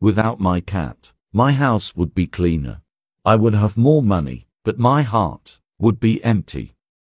Without my cat, my house would be cleaner. I would have more money, but my heart would be empty.